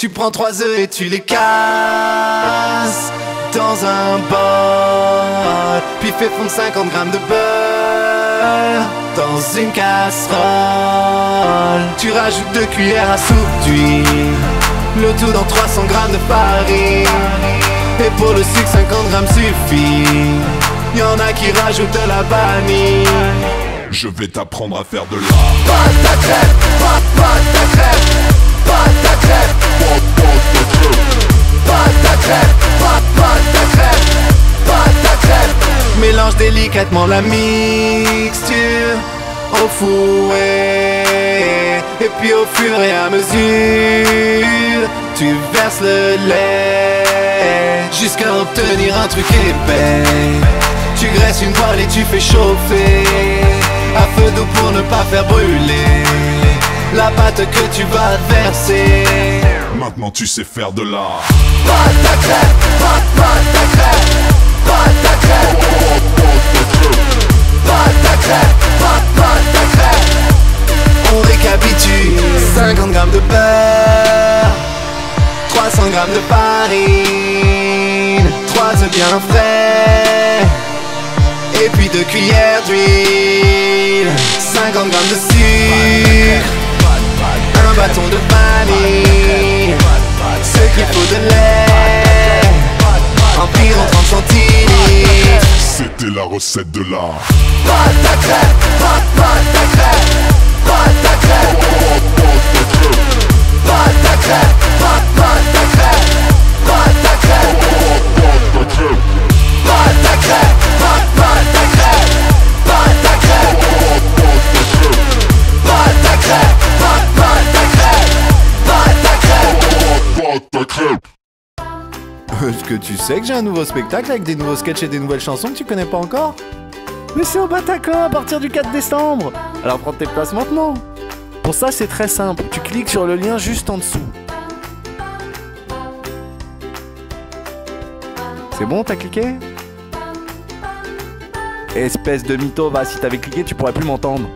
Tu prends trois œufs et tu les casses dans un bol. Puis fais fondre 50 grammes de beurre dans une casserole. Tu rajoutes deux cuillères à soupe d'huile. Le tout dans 300 grammes de farine. Et pour le sucre, 50 grammes suffit. Y'en a qui rajoutent de la vanille. Je vais t'apprendre à faire de la Pâte à pâte, pâte délicatement la mixture au fouet. Et puis au fur et à mesure, tu verses le lait jusqu'à obtenir un truc épais. Tu graisses une poêle et tu fais chauffer à feu doux pour ne pas faire brûler la pâte que tu vas verser. Maintenant tu sais faire de la Pâte à crêpes, pâte, pâte à crêpes, 300 grammes de farine, 3 œufs bien frais, et puis 2 cuillères d'huile, 50 grammes de sucre, un bâton de vanille, ce qu'il faut de lait, environ 30 centilitres. C'était la recette de la Pâte à crêpes, pâte, pâte à crêpes, Est-ce que tu sais que j'ai un nouveau spectacle avec des nouveaux sketchs et des nouvelles chansons que tu connais pas encore? Mais c'est au Bataclan à partir du 4 décembre. Alors prends tes places maintenant. Pour ça c'est très simple, tu cliques sur le lien juste en dessous. C'est bon, t'as cliqué? Espèce de mytho, va, si t'avais cliqué tu pourrais plus m'entendre.